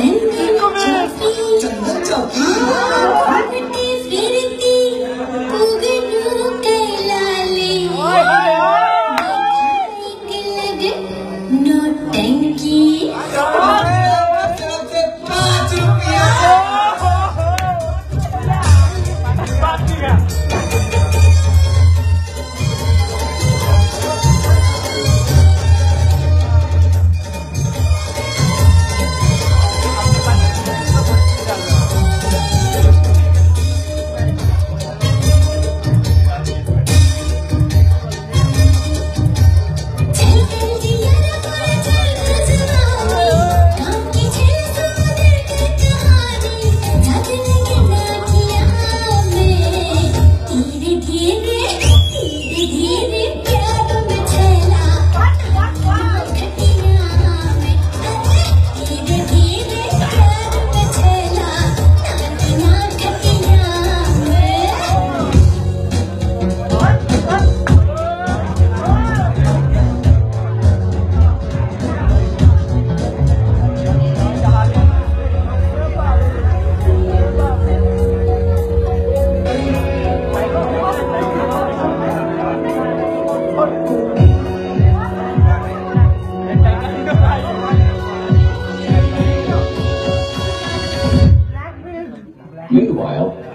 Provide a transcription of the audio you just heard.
젠, 젠, 젠, 젠, 젠, 젠, 젠, Meanwhile,